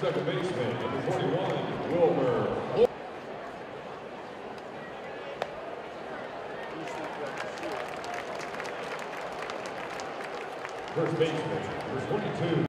Second baseman, number 41, Wilbur. First baseman, number 22,